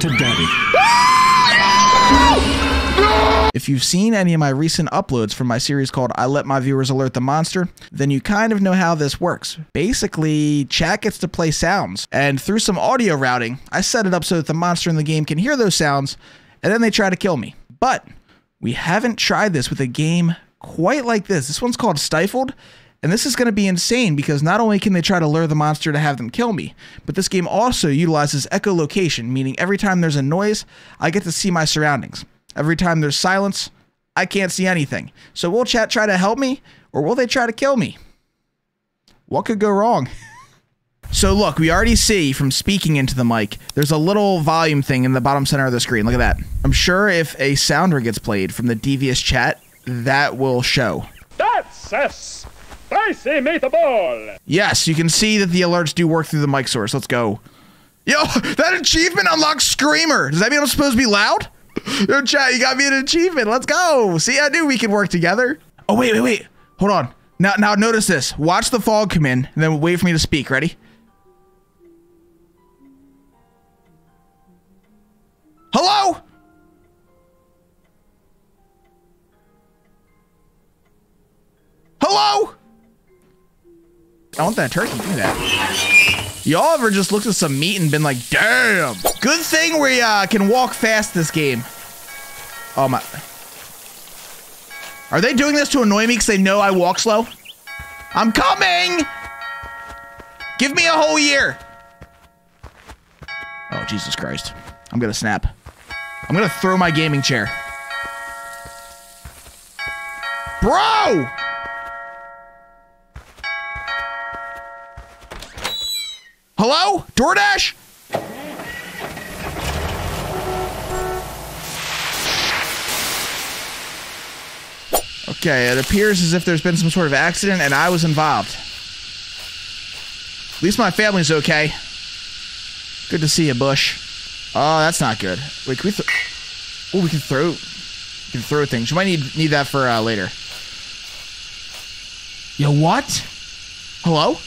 To daddy. If you've seen any of my recent uploads from my series called I Let My Viewers Alert the Monster, then you kind of know how this works. Basically, chat gets to play sounds, and through some audio routing, I set it up so that the monster in the game can hear those sounds, and then they try to kill me. But we haven't tried this with a game quite like this. This one's called Stifled, and this is going to be insane because not only can they try to lure the monster to have them kill me, but this game also utilizes echolocation, meaning every time there's a noise, I get to see my surroundings. Every time there's silence, I can't see anything. So will chat try to help me or will they try to kill me? What could go wrong? so look, we already see from speaking into the mic, there's a little volume thing in the bottom center of the screen. Look at that. I'm sure if a sounder gets played from the devious chat, that will show. That's a spicy meatball! Yes, you can see that the alerts do work through the mic source. Let's go. Yo, that achievement unlocks Screamer. Does that mean I'm supposed to be loud? Yo, chat, you got me an achievement. Let's go. See, I knew we could work together. Oh, wait, wait, wait. Hold on. Now, now notice this. Watch the fog come in, and then wait for me to speak. Ready? Hello? Hello? I want that turkey. Do that. Y'all ever just looked at some meat and been like, damn. Good thing we uh, can walk fast this game. Oh my. Are they doing this to annoy me because they know I walk slow? I'm coming! Give me a whole year. Oh, Jesus Christ. I'm gonna snap. I'm gonna throw my gaming chair. Bro! Hello? DoorDash? Okay, it appears as if there's been some sort of accident and I was involved. At least my family's okay. Good to see you, Bush. Oh, that's not good. Wait, can we Oh, we can throw... We can throw things. You might need, need that for uh, later. Yo, what? Hello?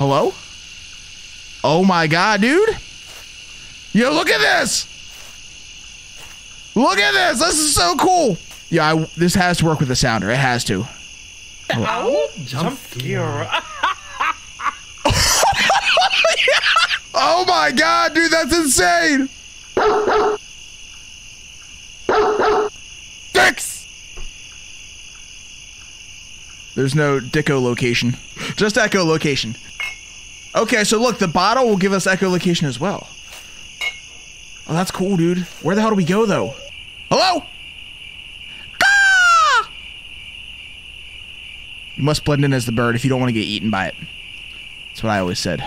Hello? Oh my god, dude. Yo, look at this. Look at this. This is so cool. Yeah, I, this has to work with the sounder. It has to. Ow! Jump scare. Oh my god, dude, that's insane. Dicks. There's no Dicko location. Just echolocation. Okay, so look, the bottle will give us echolocation as well. Oh, that's cool, dude. Where the hell do we go, though? Hello? Caw! You must blend in as the bird if you don't want to get eaten by it. That's what I always said.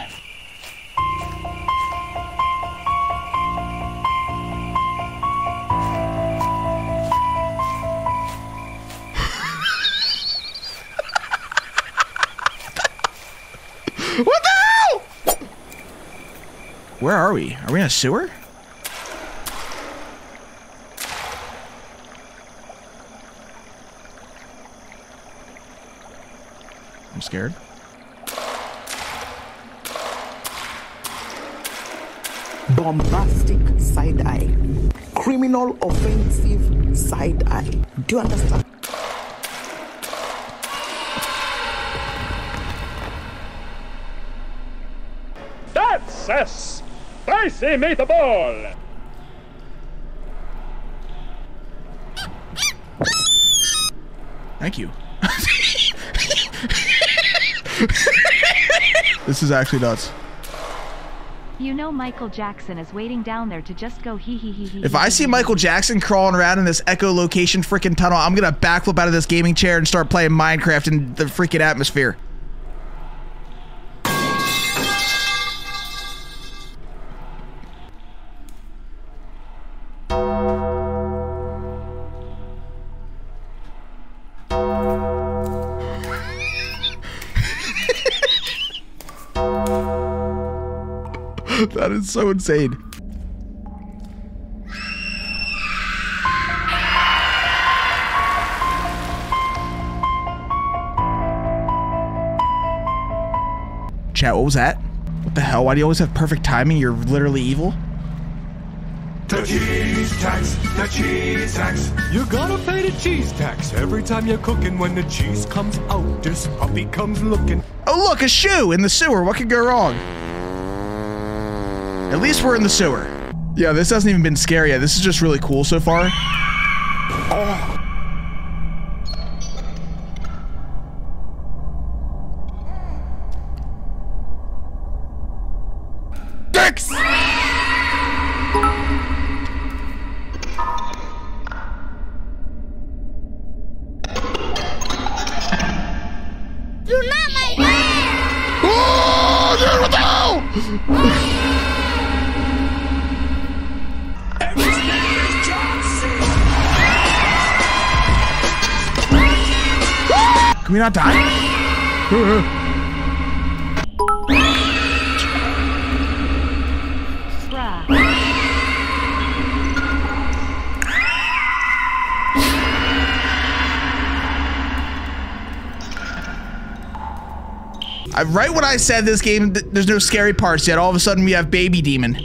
Where are we? Are we in a sewer? I'm scared. bombastic side eye, criminal offensive side eye. Do you understand? That's a spicy eh, ball! Thank you. this is actually nuts. You know Michael Jackson is waiting down there to just go hee hee hee hee. If I see Michael Jackson crawling around in this echolocation freaking tunnel, I'm gonna backflip out of this gaming chair and start playing Minecraft in the freaking atmosphere. that is so insane. Chat, what was that? What the hell? Why do you always have perfect timing? You're literally evil. The cheese tax, the cheese tax. You gotta pay the cheese tax every time you're cooking. When the cheese comes out, this puppy comes looking. Oh, look, a shoe in the sewer. What could go wrong? At least we're in the sewer. Yeah, this hasn't even been scary yet. This is just really cool so far. Oh. Dicks! We not die? I, right when I said this game, th- there's no scary parts yet. All of a sudden, we have Baby Demon.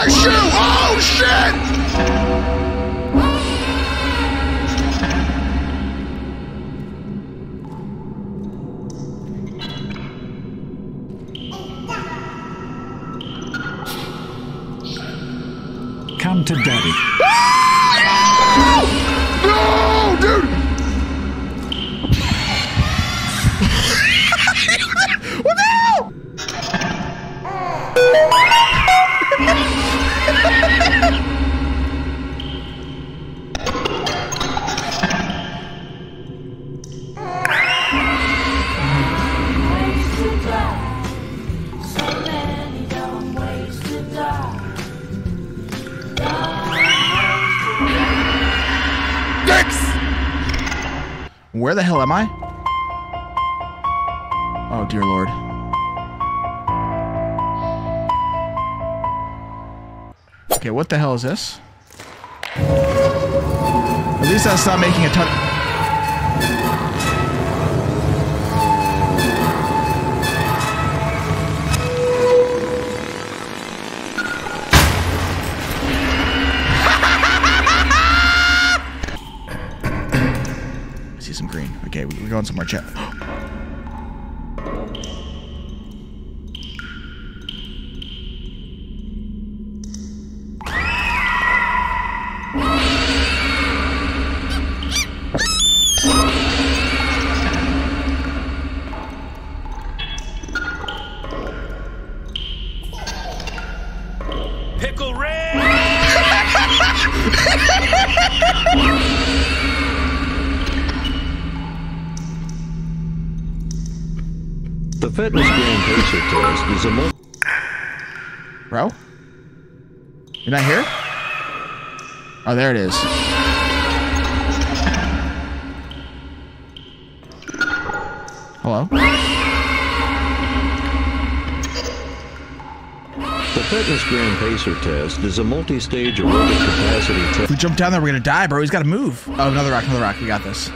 My shoe! Oh, shit! Come to daddy. Ah, Where the hell am I? Oh, dear lord. Okay, what the hell is this? At least that's not making a ton. Some green. Okay, we- we're going somewhere. Chat. The fitness gram pacer test is a multi Bro? You're not here? Oh, there it is. Hello? The fitness gram pacer test is a multi-stage aerobic capacity If test. we jump down there, we're gonna die, bro. He's gotta move. Oh, another rock, another rock. We got this.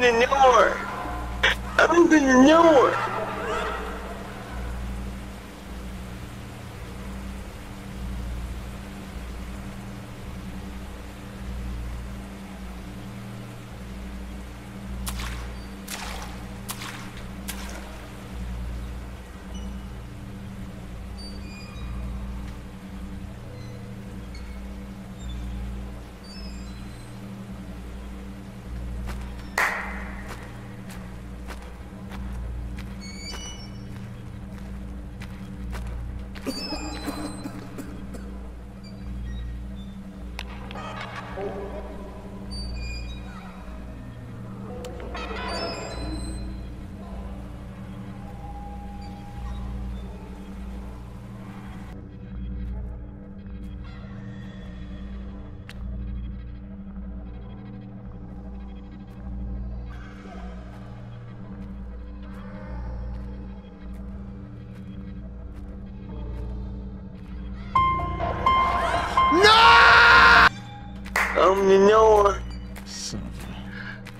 Open the door. Open the door. Ha Open the door. Son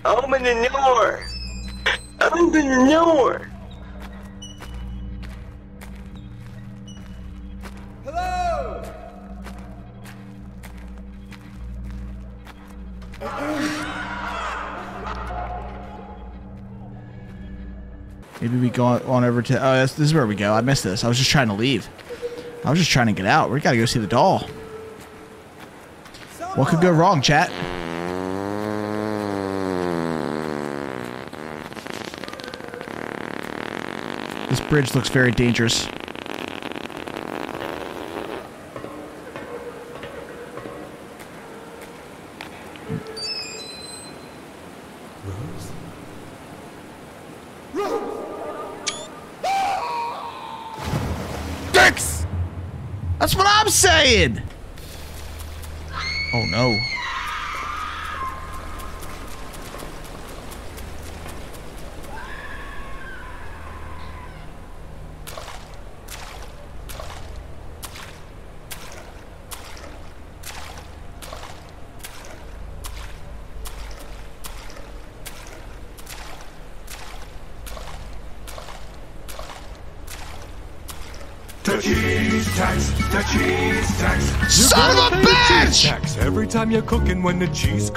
of a- Open the door. Open the door. Hello. Maybe we go on over to. Oh, this, this is where we go. I missed this. I was just trying to leave. I was just trying to get out. We gotta go see the doll. What could go wrong, chat? This bridge looks very dangerous. That's what I'm saying! Oh no. The cheese tax, the cheese tax. Son of a pay the cheese bitch! Tax every time you're cooking when the cheese